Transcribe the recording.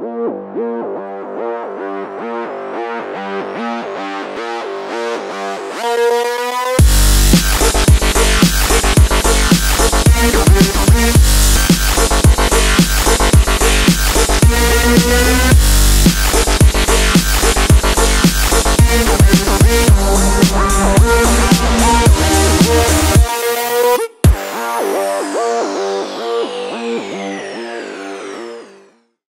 Yeah.